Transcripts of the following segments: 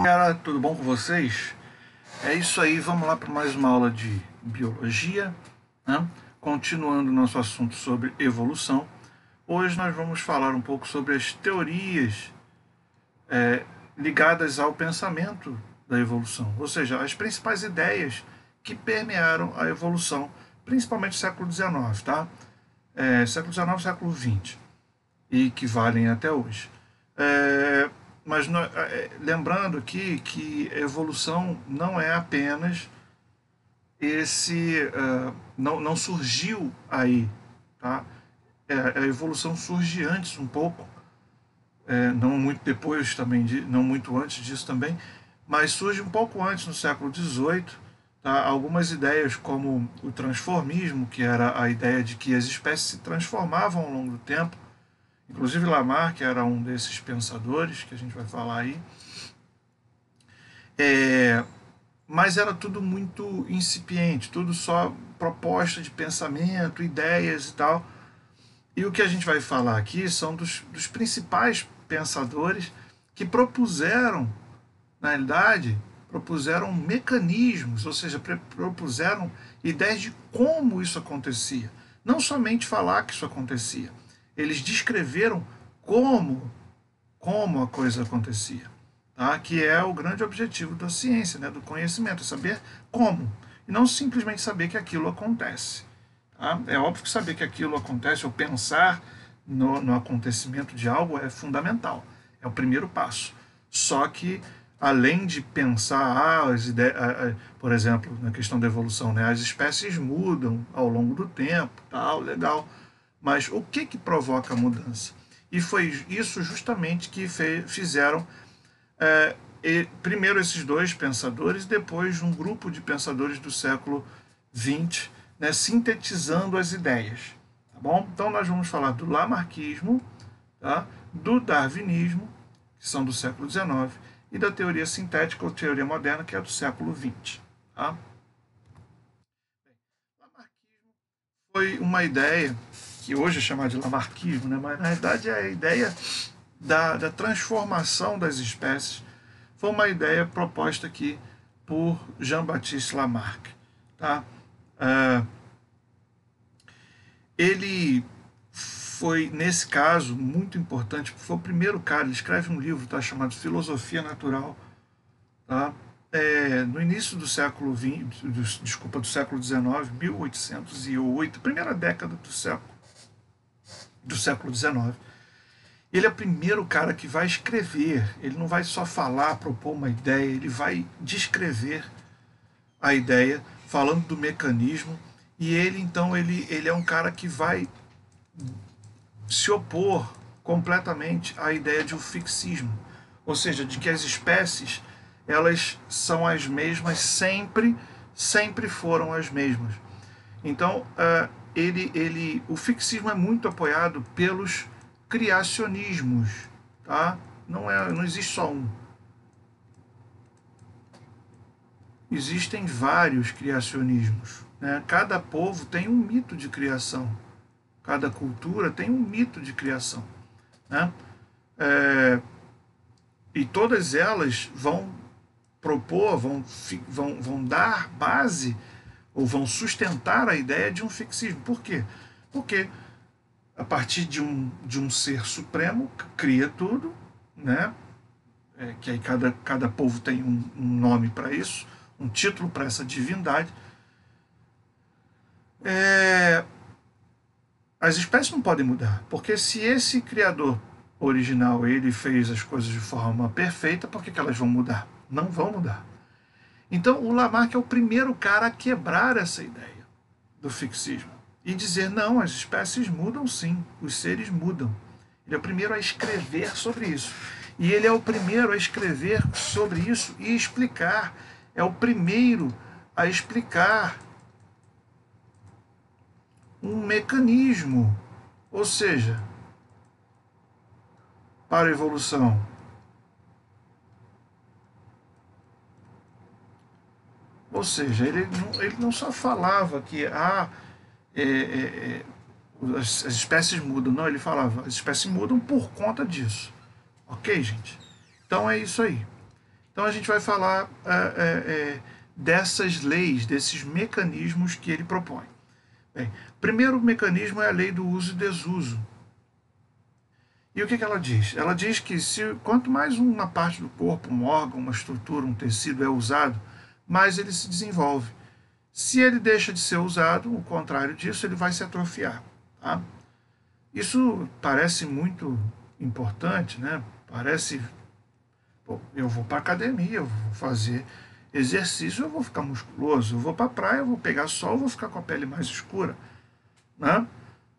Galera, tudo bom com vocês? É isso aí, vamos lá para mais uma aula de biologia, né? continuando nosso assunto sobre evolução. Hoje nós vamos falar um pouco sobre as teorias é, ligadas ao pensamento da evolução, ou seja, as principais ideias que permearam a evolução, principalmente no século XIX, tá? É, século XIX, século XX, e que valem até hoje. É, mas é, lembrando aqui que evolução não é apenas esse. Uh, não, não surgiu aí. Tá? É, a evolução surge antes um pouco, é, não muito depois também, não muito antes disso também, mas surge um pouco antes, no século XVIII. Tá? Algumas ideias, como o transformismo, que era a ideia de que as espécies se transformavam ao longo do tempo, Inclusive Lamarck era um desses pensadores que a gente vai falar aí. É, mas era tudo muito incipiente, tudo só proposta de pensamento, ideias e tal. E o que a gente vai falar aqui são dos, dos principais pensadores que propuseram, na realidade, propuseram mecanismos, ou seja, propuseram ideias de como isso acontecia. Não somente falar que isso acontecia, eles descreveram como, como a coisa acontecia. Tá? Que é o grande objetivo da ciência, né? do conhecimento, saber como. E não simplesmente saber que aquilo acontece. Tá? É óbvio que saber que aquilo acontece, ou pensar no, no acontecimento de algo é fundamental. É o primeiro passo. Só que além de pensar, ah, as ideias, por exemplo, na questão da evolução, né, as espécies mudam ao longo do tempo, tal, legal. Mas o que, que provoca a mudança? E foi isso justamente que fizeram é, primeiro esses dois pensadores, depois um grupo de pensadores do século XX, né, sintetizando as ideias. Tá bom? Então nós vamos falar do Lamarckismo, tá? do Darwinismo, que são do século XIX, e da teoria sintética ou teoria moderna, que é do século XX. Tá? Lamarckismo foi uma ideia que hoje é chamado de lamarquismo, né? mas na verdade a ideia da, da transformação das espécies. Foi uma ideia proposta aqui por Jean-Baptiste Lamarck. Tá? Uh, ele foi, nesse caso, muito importante, foi o primeiro cara, ele escreve um livro tá, chamado Filosofia Natural, tá? É, no início do século XX, desculpa, do século XIX, 1808, primeira década do século do século XIX. Ele é o primeiro cara que vai escrever, ele não vai só falar, propor uma ideia, ele vai descrever a ideia, falando do mecanismo, e ele então ele, ele é um cara que vai se opor completamente à ideia de um fixismo, ou seja, de que as espécies elas são as mesmas sempre, sempre foram as mesmas. Então, uh, ele, ele, o fixismo é muito apoiado pelos criacionismos, tá? Não é, não existe só um. Existem vários criacionismos. Né? Cada povo tem um mito de criação. Cada cultura tem um mito de criação. Né? É, e todas elas vão propor, vão, vão, vão dar base ou vão sustentar a ideia de um fixismo. Por quê? Porque a partir de um, de um ser supremo cria tudo, né? É, que aí cada, cada povo tem um, um nome para isso, um título para essa divindade. É, as espécies não podem mudar, porque se esse criador original ele fez as coisas de forma perfeita, por que, que elas vão mudar? Não vão mudar. Então, o Lamarck é o primeiro cara a quebrar essa ideia do fixismo e dizer: não, as espécies mudam sim, os seres mudam. Ele é o primeiro a escrever sobre isso. E ele é o primeiro a escrever sobre isso e explicar. É o primeiro a explicar um mecanismo, ou seja, para a evolução Ou seja, ele não, ele não só falava que ah, é, é, é, as, as espécies mudam, não, ele falava as espécies mudam por conta disso. Ok, gente? Então é isso aí. Então a gente vai falar é, é, é, dessas leis, desses mecanismos que ele propõe. Bem, primeiro mecanismo é a lei do uso e desuso. E o que, que ela diz? Ela diz que se quanto mais uma parte do corpo, um órgão, uma estrutura, um tecido é usado, mais ele se desenvolve. Se ele deixa de ser usado, o contrário disso, ele vai se atrofiar. Tá? Isso parece muito importante, né? Parece, eu vou para academia, eu vou fazer exercício, eu vou ficar musculoso. Eu vou para a praia, eu vou pegar sol, eu vou ficar com a pele mais escura, né?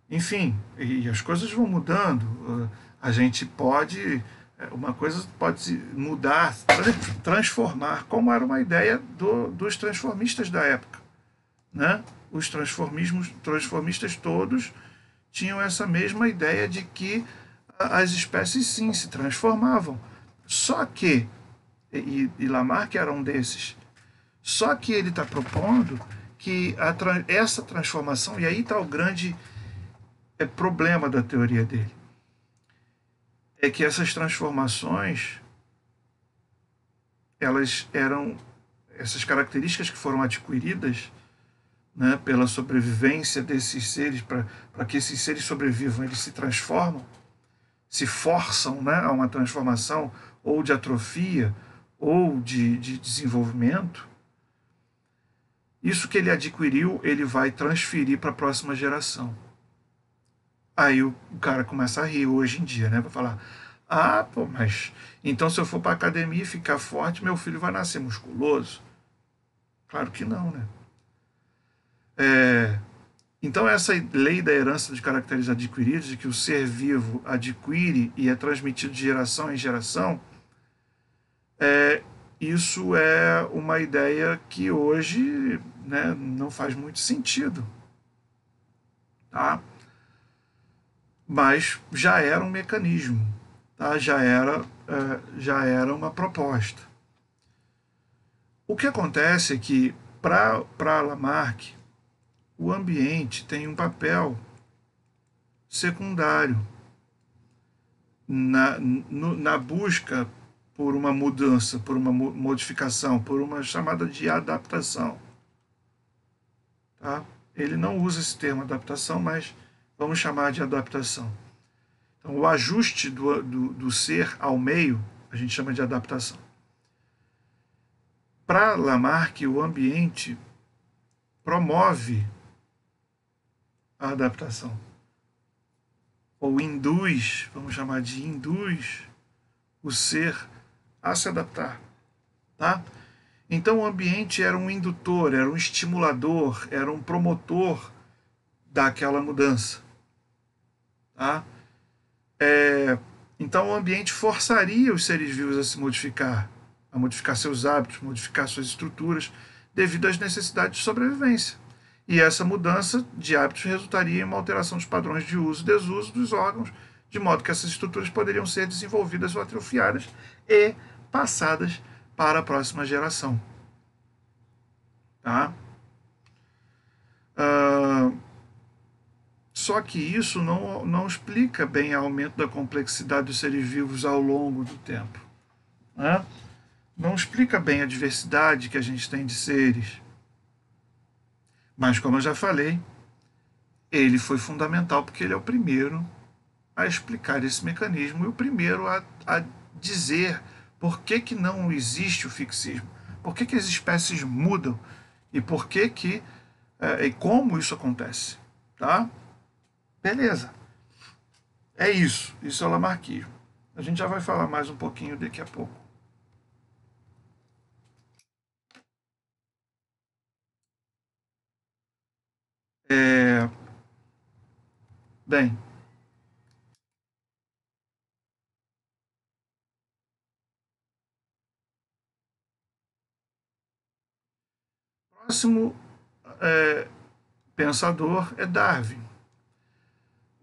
Enfim, e as coisas vão mudando a gente pode, uma coisa pode mudar, transformar, como era uma ideia do, dos transformistas da época. Né? Os transformismos, transformistas todos tinham essa mesma ideia de que as espécies sim se transformavam. Só que, e, e Lamarck era um desses, só que ele está propondo que a, essa transformação, e aí está o grande é, problema da teoria dele é que essas transformações elas eram essas características que foram adquiridas né, pela sobrevivência desses seres para que esses seres sobrevivam eles se transformam se forçam né, a uma transformação ou de atrofia ou de, de desenvolvimento isso que ele adquiriu ele vai transferir para a próxima geração Aí o, cara começa a rir hoje em dia, né? Para falar: ah, pô, mas então se eu for para academia e ficar forte, meu filho vai nascer musculoso? Claro que não, né? É, então, essa lei da herança de caracteres adquiridos, de que o ser vivo adquire e é transmitido de geração em geração, é, isso é uma ideia que hoje né, não faz muito sentido. Tá? Mas já era um mecanismo, tá? já, era, é, já era uma proposta. O que acontece é que, para Lamarck, o ambiente tem um papel secundário na, no, na busca por uma mudança, por uma modificação, por uma chamada de adaptação. Tá? Ele não usa esse termo adaptação, mas vamos chamar de adaptação. Então, o ajuste do, do, do ser ao meio, a gente chama de adaptação. Para Lamarck, o ambiente promove a adaptação. Ou induz, vamos chamar de induz, o ser a se adaptar. Tá? Então o ambiente era um indutor, era um estimulador, era um promotor daquela mudança. Tá? É, então o ambiente forçaria os seres vivos a se modificar, a modificar seus hábitos, modificar suas estruturas, devido às necessidades de sobrevivência. E essa mudança de hábitos resultaria em uma alteração dos padrões de uso e desuso dos órgãos, de modo que essas estruturas poderiam ser desenvolvidas ou atrofiadas e passadas para a próxima geração. Tá? Uh, só que isso não, não explica bem o aumento da complexidade dos seres vivos ao longo do tempo. Né? Não explica bem a diversidade que a gente tem de seres. Mas, como eu já falei, ele foi fundamental porque ele é o primeiro a explicar esse mecanismo e o primeiro a, a dizer por que, que não existe o fixismo, por que, que as espécies mudam e por que que é, e como isso acontece, tá? Beleza. É isso. Isso é o lamarquismo. A gente já vai falar mais um pouquinho daqui a pouco. É... Bem. Próximo é, pensador é Darwin.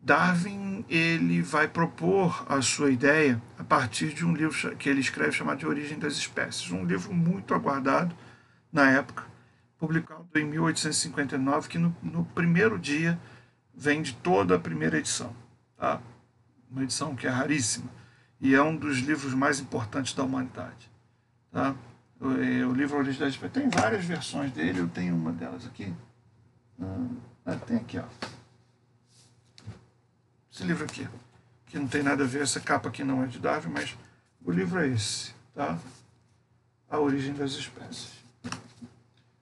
Darwin ele vai propor a sua ideia a partir de um livro que ele escreve chamado de Origem das Espécies, um livro muito aguardado na época, publicado em 1859, que no, no primeiro dia vem de toda a primeira edição, tá? uma edição que é raríssima e é um dos livros mais importantes da humanidade. Tá? O, o livro Origem das Espécies tem várias versões dele, eu tenho uma delas aqui. Ah, tem aqui, ó. Esse livro aqui, que não tem nada a ver, essa capa aqui não é de Darwin, mas o livro é esse, tá? A Origem das Espécies.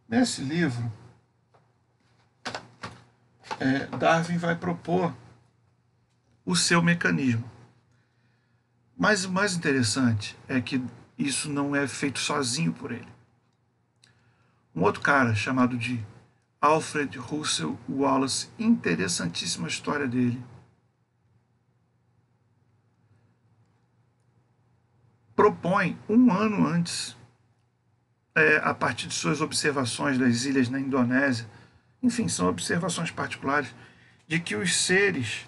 Nesse livro, é, Darwin vai propor o seu mecanismo. Mas o mais interessante é que isso não é feito sozinho por ele. Um outro cara chamado de Alfred Russel Wallace, interessantíssima história dele. Propõe um ano antes, é, a partir de suas observações das ilhas na Indonésia, enfim, são observações particulares, de que os seres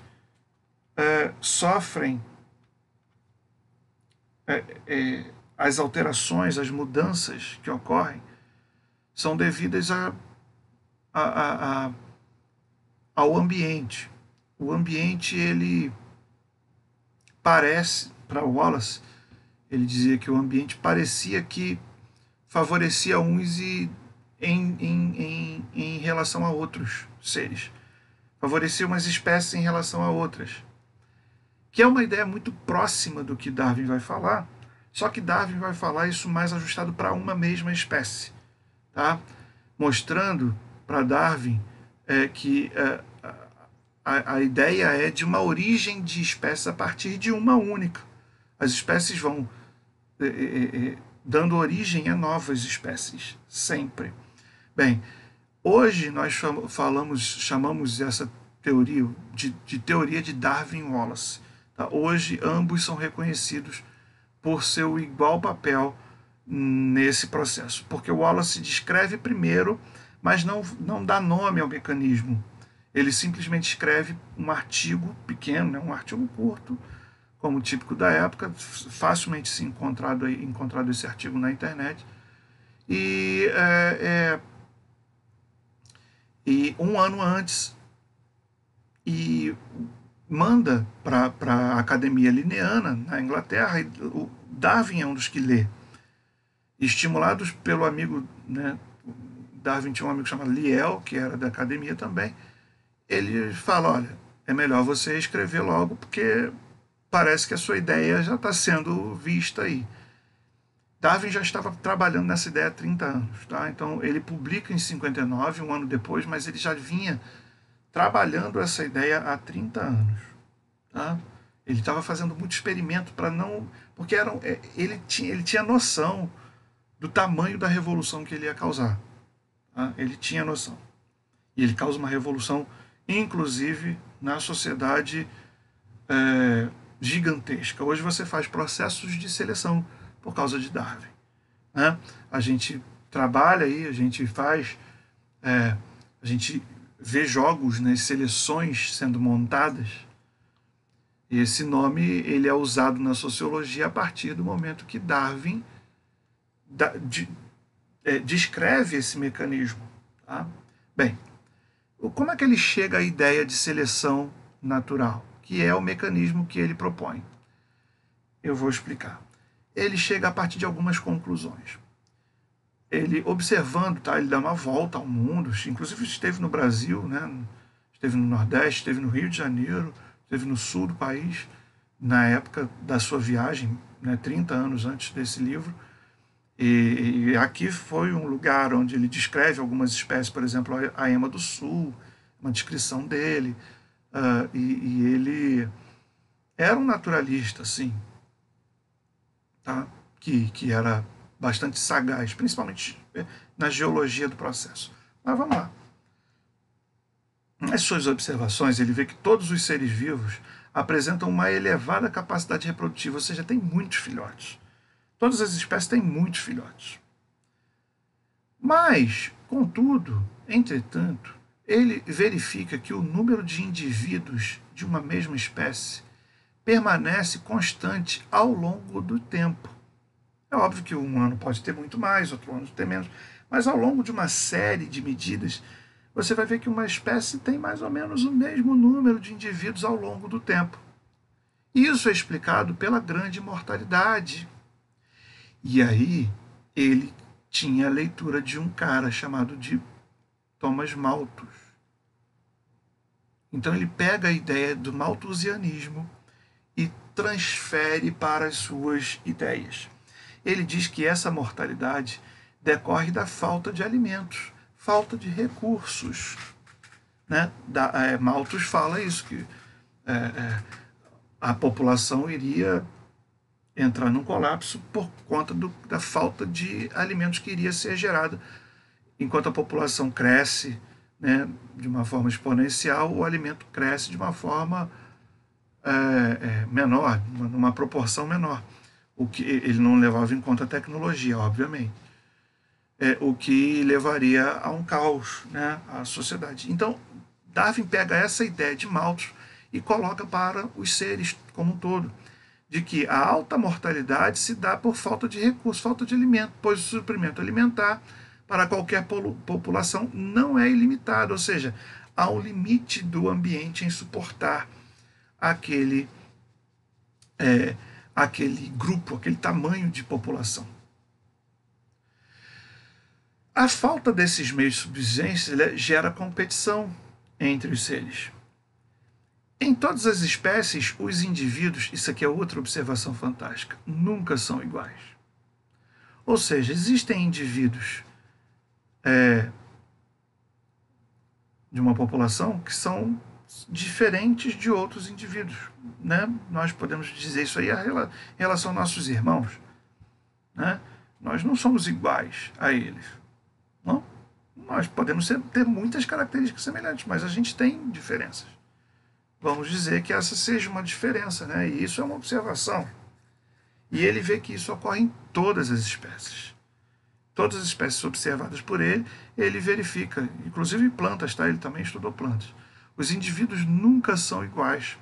é, sofrem é, é, as alterações, as mudanças que ocorrem, são devidas a, a, a, ao ambiente. O ambiente, ele parece, para Wallace, ele dizia que o ambiente parecia que favorecia uns e em, em, em, em relação a outros seres. Favorecia umas espécies em relação a outras. Que é uma ideia muito próxima do que Darwin vai falar, só que Darwin vai falar isso mais ajustado para uma mesma espécie. Tá? Mostrando para Darwin é, que é, a, a ideia é de uma origem de espécies a partir de uma única. As espécies vão é, é, dando origem a novas espécies, sempre. Bem, hoje nós falamos, chamamos essa teoria de, de teoria de Darwin-Wallace. Tá? Hoje ambos são reconhecidos por seu igual papel nesse processo, porque o Wallace descreve primeiro, mas não, não dá nome ao mecanismo. Ele simplesmente escreve um artigo pequeno, né, um artigo curto, como típico da época, facilmente se encontrado, encontrado esse artigo na internet. E é, é, e um ano antes e manda para a Academia Linneana, na Inglaterra, e o Darwin é um dos que lê. Estimulados pelo amigo, né, Darwin tinha um amigo chamado Liel, que era da academia também, ele fala, olha, é melhor você escrever logo, porque parece que a sua ideia já está sendo vista aí. Darwin já estava trabalhando nessa ideia há 30 anos. Tá? Então, ele publica em 59, um ano depois, mas ele já vinha trabalhando essa ideia há 30 anos. Tá? Ele estava fazendo muito experimento para não. Porque era, é, ele, tinha, ele tinha noção do tamanho da revolução que ele ia causar. Tá? Ele tinha noção. E ele causa uma revolução, inclusive, na sociedade é, gigantesca. Hoje você faz processos de seleção por causa de Darwin. Né? A gente trabalha aí, a gente faz, é, a gente vê jogos, né, seleções sendo montadas. E esse nome ele é usado na sociologia a partir do momento que Darwin da, de, é, descreve esse mecanismo. Tá? Bem, como é que ele chega à ideia de seleção natural, que é o mecanismo que ele propõe? Eu vou explicar ele chega a partir de algumas conclusões. Ele, observando, tá, ele dá uma volta ao mundo, inclusive esteve no Brasil, né, esteve no Nordeste, esteve no Rio de Janeiro, esteve no sul do país, na época da sua viagem, né, 30 anos antes desse livro. E, e, aqui foi um lugar onde ele descreve algumas espécies, por exemplo, a ema do sul, uma descrição dele. Uh, e, e, ele era um naturalista, sim, tá? que, que era bastante sagaz, principalmente é, na geologia do processo. Mas vamos lá. Nas suas observações, ele vê que todos os seres vivos apresentam uma elevada capacidade reprodutiva, ou seja, tem muitos filhotes. Todas as espécies têm muitos filhotes. Mas, contudo, entretanto, ele verifica que o número de indivíduos de uma mesma espécie permanece constante ao longo do tempo. É óbvio que um ano pode ter muito mais, outro ano ter menos, mas ao longo de uma série de medidas, você vai ver que uma espécie tem mais ou menos o mesmo número de indivíduos ao longo do tempo. Isso é explicado pela grande mortalidade. E aí ele tinha a leitura de um cara chamado de Thomas Malthus. Então ele pega a ideia do malthusianismo e transfere para as suas ideias. Ele diz que essa mortalidade decorre da falta de alimentos, falta de recursos. Né? Da, é, Malthus fala isso, que é, é, a população iria entrar num colapso por conta do, da falta de alimentos que iria ser gerada. Enquanto a população cresce né, de uma forma exponencial, o alimento cresce de uma forma é, é, menor, numa proporção menor. O que ele não levava em conta a tecnologia, obviamente. É, o que levaria a um caos né, à sociedade. Então, Darwin pega essa ideia de Malthus e coloca para os seres como um todo de que a alta mortalidade se dá por falta de recursos, falta de alimento, pois o suprimento alimentar para qualquer população não é ilimitado, ou seja, há um limite do ambiente em suportar aquele, é, aquele grupo, aquele tamanho de população. A falta desses meios de subsistência gera competição entre os seres. Em todas as espécies, os indivíduos, isso aqui é outra observação fantástica, nunca são iguais. Ou seja, existem indivíduos é, de uma população que são diferentes de outros indivíduos. Né? Nós podemos dizer isso aí em relação aos nossos irmãos. Né? Nós não somos iguais a eles. Não? Nós podemos ter muitas características semelhantes, mas a gente tem diferenças vamos dizer que essa seja uma diferença, né? E isso é uma observação. E ele vê que isso ocorre em todas as espécies. Todas as espécies observadas por ele, ele verifica, inclusive plantas, tá? Ele também estudou plantas. Os indivíduos nunca são iguais.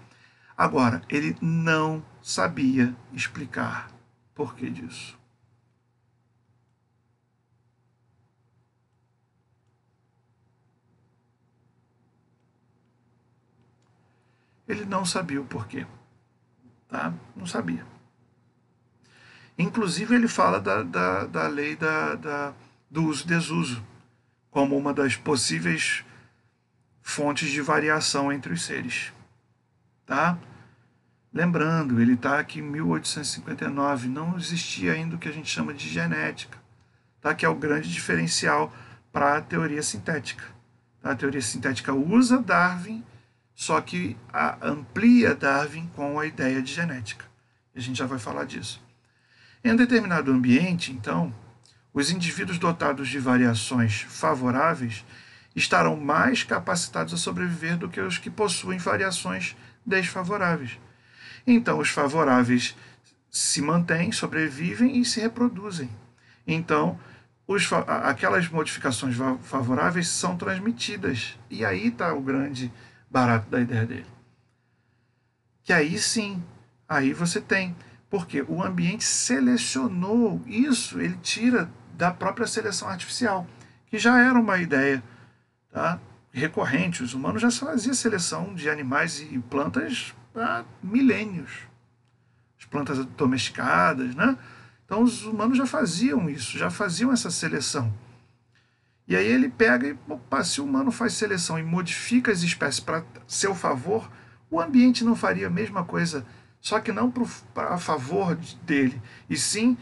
Agora, ele não sabia explicar por que disso. Ele não sabia o porquê. Tá? Não sabia. Inclusive, ele fala da, da, da lei da, da, do uso e desuso como uma das possíveis fontes de variação entre os seres. Tá? Lembrando, ele está aqui em 1859, não existia ainda o que a gente chama de genética, tá? que é o grande diferencial para a teoria sintética. Tá? A teoria sintética usa Darwin só que amplia Darwin com a ideia de genética. A gente já vai falar disso. Em determinado ambiente, então, os indivíduos dotados de variações favoráveis estarão mais capacitados a sobreviver do que os que possuem variações desfavoráveis. Então, os favoráveis se mantêm, sobrevivem e se reproduzem. Então, os, aquelas modificações favoráveis são transmitidas. E aí está o grande barato da ideia dele. Que aí sim, aí você tem. Porque o ambiente selecionou isso, ele tira da própria seleção artificial, que já era uma ideia tá, recorrente. Os humanos já faziam seleção de animais e plantas há milênios. As plantas domesticadas, né? Então os humanos já faziam isso, já faziam essa seleção. E aí ele pega e, opa, se o humano faz seleção e modifica as espécies para seu favor, o ambiente não faria a mesma coisa, só que não para a favor dele, e sim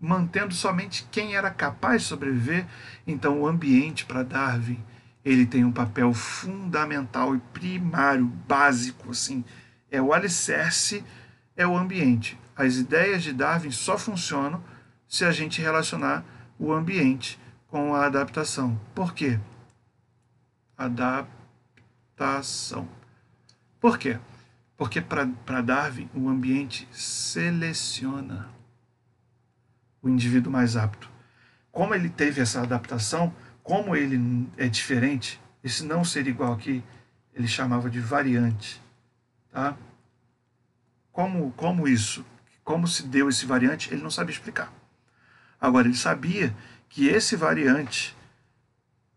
mantendo somente quem era capaz de sobreviver. Então o ambiente para Darwin, ele tem um papel fundamental e primário, básico, assim, é o alicerce, é o ambiente. As ideias de Darwin só funcionam se a gente relacionar o ambiente com a adaptação. Por quê? Adaptação. Por quê? Porque para Darwin o ambiente seleciona o indivíduo mais apto. Como ele teve essa adaptação, como ele é diferente, esse não ser igual aqui, ele chamava de variante. Tá? Como, como isso? Como se deu esse variante, ele não sabia explicar. Agora, ele sabia que esse variante,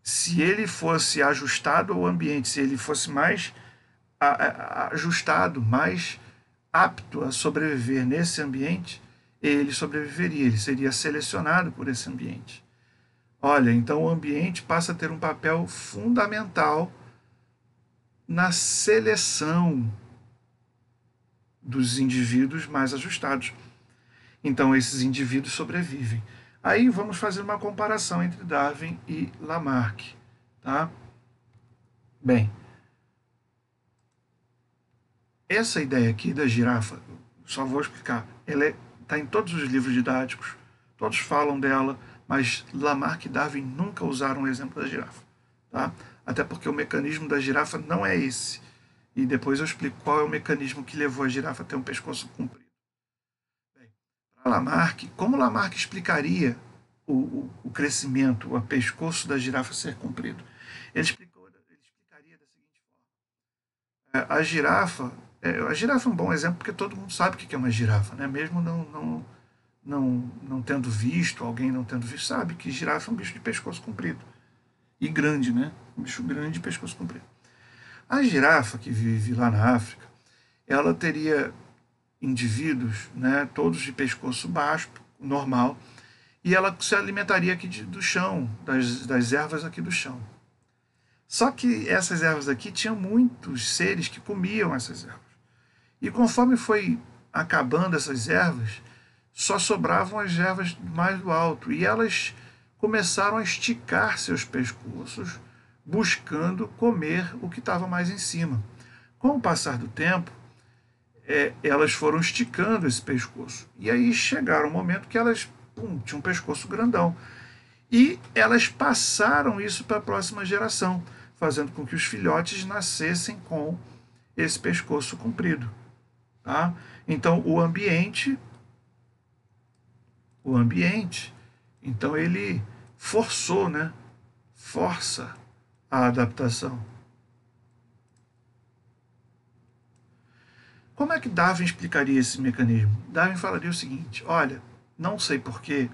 se ele fosse ajustado ao ambiente, se ele fosse mais ajustado, mais apto a sobreviver nesse ambiente, ele sobreviveria, ele seria selecionado por esse ambiente. Olha, então o ambiente passa a ter um papel fundamental na seleção dos indivíduos mais ajustados. Então esses indivíduos sobrevivem. Aí vamos fazer uma comparação entre Darwin e Lamarck, tá? Bem, essa ideia aqui da girafa, só vou explicar, ela está é, em todos os livros didáticos, todos falam dela, mas Lamarck e Darwin nunca usaram o exemplo da girafa. Tá? Até porque o mecanismo da girafa não é esse. E depois eu explico qual é o mecanismo que levou a girafa a ter um pescoço comprido. Para Lamarck, como Lamarck explicaria o, o, o, crescimento, o pescoço da girafa ser comprido? Ele, explicou, ele explicaria da seguinte forma. É, a girafa, é, a girafa é um bom exemplo porque todo mundo sabe o que é uma girafa, né? mesmo não, não não, não tendo visto, alguém não tendo visto, sabe que girafa é um bicho de pescoço comprido. E grande, né? Um bicho grande de pescoço comprido. A girafa que vive lá na África, ela teria indivíduos, né, todos de pescoço baixo, normal, e ela se alimentaria aqui de, do chão, das, das ervas aqui do chão. Só que essas ervas aqui tinham muitos seres que comiam essas ervas. E conforme foi acabando essas ervas, só sobravam as ervas mais do alto e elas começaram a esticar seus pescoços, buscando comer o que estava mais em cima. Com o passar do tempo, é, elas foram esticando esse pescoço. E aí chegaram um momento que elas pum, tinham um pescoço grandão. E elas passaram isso para a próxima geração, fazendo com que os filhotes nascessem com esse pescoço comprido. Tá? Então, o ambiente o ambiente. Então ele forçou, né? Força a adaptação. Como é que Darwin explicaria esse mecanismo? Darwin falaria o seguinte: olha, não sei porquê,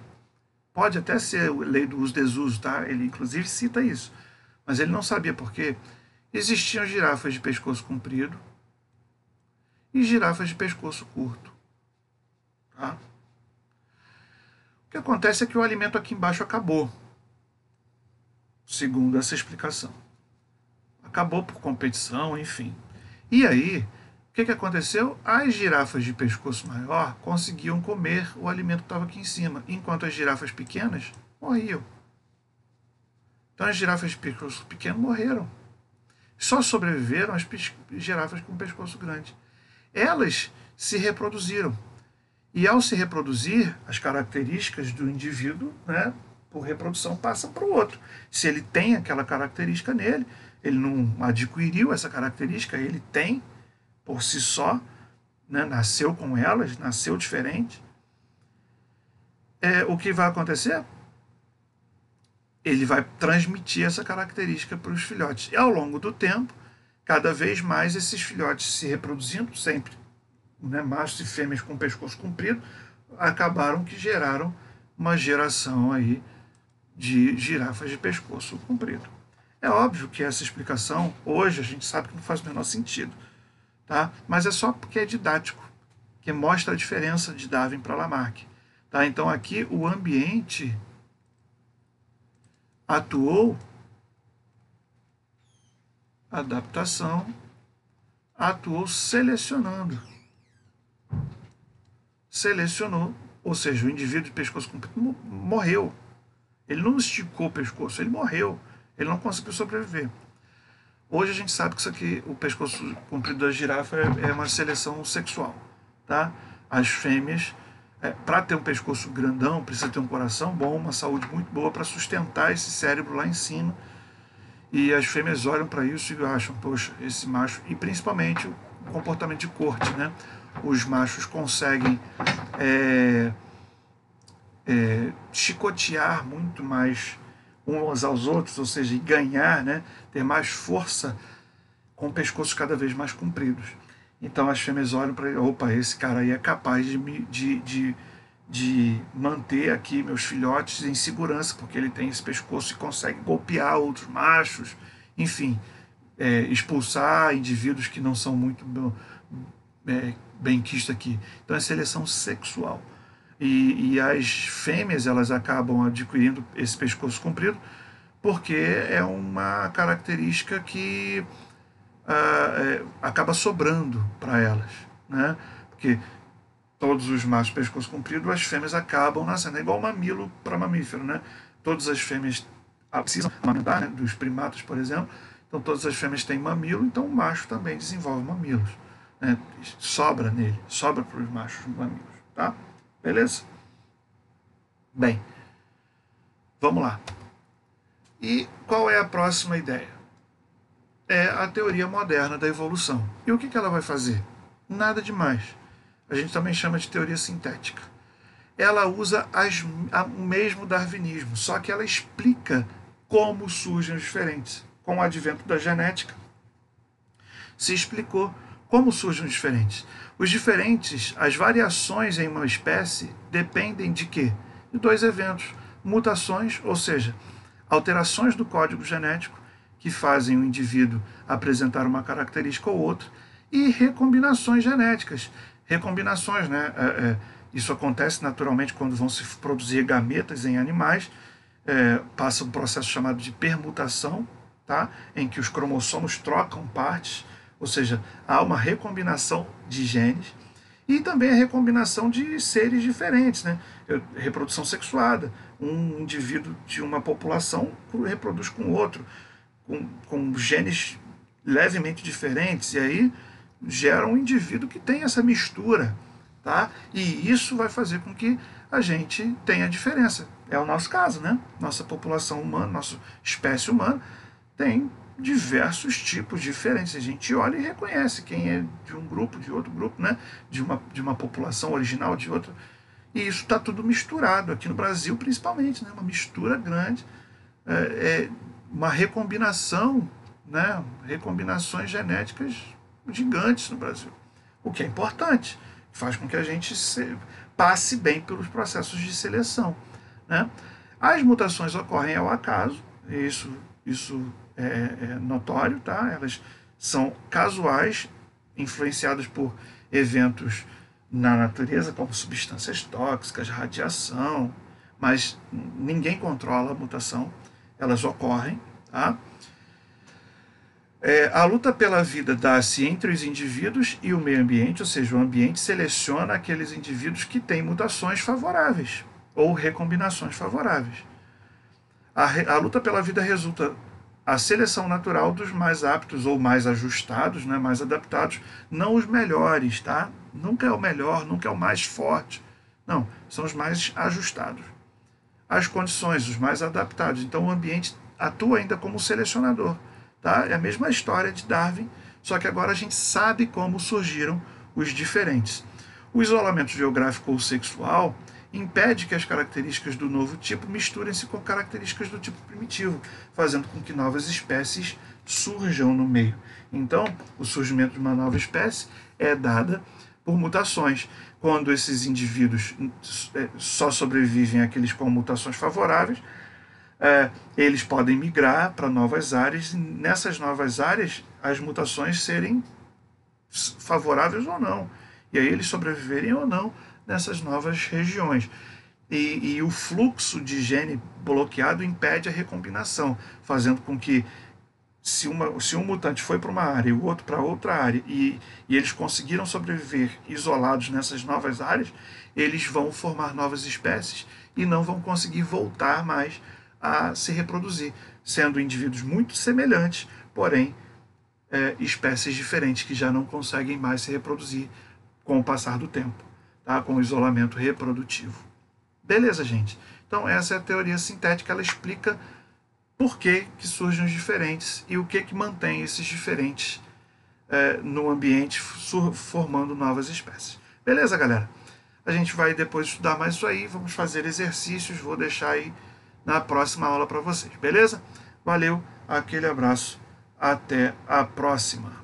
pode até ser lei do uso desuso, tá? Ele inclusive cita isso, mas ele não sabia porquê. Existiam girafas de pescoço comprido e girafas de pescoço curto, tá? que acontece é que o alimento aqui embaixo acabou, segundo essa explicação. Acabou por competição, enfim. E aí, o que, que aconteceu? As girafas de pescoço maior conseguiam comer o alimento que estava aqui em cima, enquanto as girafas pequenas morriam. Então as girafas de pescoço pequeno morreram. Só sobreviveram as girafas com pescoço grande. Elas se reproduziram. E ao se reproduzir, as características do indivíduo, né, por reprodução, passam para o outro. Se ele tem aquela característica nele, ele não adquiriu essa característica, ele tem por si só, né, nasceu com elas, nasceu diferente. É, o que vai acontecer? Ele vai transmitir essa característica para os filhotes. E ao longo do tempo, cada vez mais esses filhotes se reproduzindo, sempre né, machos e fêmeas com pescoço comprido, acabaram que geraram uma geração aí de girafas de pescoço comprido. É óbvio que essa explicação, hoje, a gente sabe que não faz o menor sentido, tá? mas é só porque é didático, que mostra a diferença de Darwin para Lamarck. Tá? Então, aqui, o ambiente atuou adaptação, atuou selecionando selecionou, ou seja, o indivíduo de pescoço comprido morreu. Ele não esticou o pescoço, ele morreu. Ele não conseguiu sobreviver. Hoje a gente sabe que isso aqui, o pescoço comprido da girafa é, é uma seleção sexual, tá? As fêmeas, é, para ter um pescoço grandão, precisa ter um coração bom, uma saúde muito boa para sustentar esse cérebro lá em cima. E as fêmeas olham para isso e acham, poxa, esse macho, e principalmente o comportamento de corte, né? os machos conseguem é, é, chicotear muito mais uns aos outros, ou seja, ganhar, né, ter mais força com pescoços cada vez mais compridos. Então as fêmeas olham para opa, esse cara aí é capaz de, de, de, de manter aqui meus filhotes em segurança, porque ele tem esse pescoço e consegue golpear outros machos, enfim, é, expulsar indivíduos que não são muito é, bem quisto aqui. Então é seleção sexual. E, e as fêmeas elas acabam adquirindo esse pescoço comprido porque é uma característica que ah, é, acaba sobrando para elas, né? Porque todos os machos pescoço comprido, as fêmeas acabam nascendo. É igual mamilo para mamífero, né? Todas as fêmeas precisam amamentar, né? dos primatas, por exemplo. Então todas as fêmeas têm mamilo, então o macho também desenvolve mamilos. Né? Sobra nele, sobra para os machos mamilos, tá? Beleza? Bem, vamos lá. E qual é a próxima ideia? É a teoria moderna da evolução. E o que, que ela vai fazer? Nada demais. A gente também chama de teoria sintética. Ela usa as, a, o mesmo darwinismo, só que ela explica como surgem os diferentes. Com o advento da genética, se explicou como surgem os diferentes. Os diferentes, as variações em uma espécie, dependem de quê? De dois eventos: mutações, ou seja, alterações do código genético que fazem o indivíduo apresentar uma característica ou outra, e recombinações genéticas. Recombinações, né? É, é, isso acontece naturalmente quando vão se produzir gametas em animais, é, passa um processo chamado de permutação, tá? em que os cromossomos trocam partes, ou seja, há uma recombinação de genes, e também a recombinação de seres diferentes, né? reprodução sexuada um indivíduo de uma população reproduz com outro, com, com genes levemente diferentes, e aí gera um indivíduo que tem essa mistura, tá? E isso vai fazer com que a gente tenha diferença. É o nosso caso, né? Nossa população humana, nossa espécie humana tem diversos tipos diferentes. A gente olha e reconhece quem é de um grupo, de outro grupo, né? De uma, de uma população original, de outra e isso está tudo misturado, aqui no Brasil principalmente, né? uma mistura grande, é, é uma recombinação, né? recombinações genéticas gigantes no Brasil. O que é importante, faz com que a gente se, passe bem pelos processos de seleção. Né? As mutações ocorrem ao acaso, isso, isso é, é notório, tá? elas são casuais, influenciadas por eventos na natureza, como substâncias tóxicas, radiação, mas ninguém controla a mutação, elas ocorrem. Tá? É, a luta pela vida dá-se entre os indivíduos e o meio ambiente, ou seja, o ambiente seleciona aqueles indivíduos que têm mutações favoráveis ou recombinações favoráveis. A, a luta pela vida resulta a seleção natural dos mais aptos ou mais ajustados, né, mais adaptados, não os melhores, tá? Nunca é o melhor, nunca é o mais forte. Não, são os mais ajustados. As condições, os mais adaptados. Então o ambiente atua ainda como selecionador, tá? É a mesma história de Darwin, só que agora a gente sabe como surgiram os diferentes. O isolamento geográfico ou sexual impede que as características do novo tipo misturem-se com características do tipo primitivo, fazendo com que novas espécies surjam no meio. Então, o surgimento de uma nova espécie é dada por mutações. Quando esses indivíduos é, só sobrevivem aqueles com mutações favoráveis, é, eles podem migrar para novas áreas e nessas novas áreas as mutações serem favoráveis ou não. E aí eles sobreviverem ou não nessas novas regiões. E, e, o fluxo de gene bloqueado impede a recombinação, fazendo com que, se, uma, se um mutante foi para uma área e o outro para outra área, e, e eles conseguiram sobreviver isolados nessas novas áreas, eles vão formar novas espécies e não vão conseguir voltar mais a se reproduzir, sendo indivíduos muito semelhantes, porém é, espécies diferentes que já não conseguem mais se reproduzir com o passar do tempo tá? com o isolamento reprodutivo. Beleza, gente? Então, essa é a teoria sintética, ela explica por que, que surgem os diferentes e o que, que mantém esses diferentes é, no ambiente, formando novas espécies. Beleza, galera? A gente vai depois estudar mais isso aí, vamos fazer exercícios, vou deixar aí na próxima aula para vocês, beleza? Valeu, aquele abraço, até a próxima.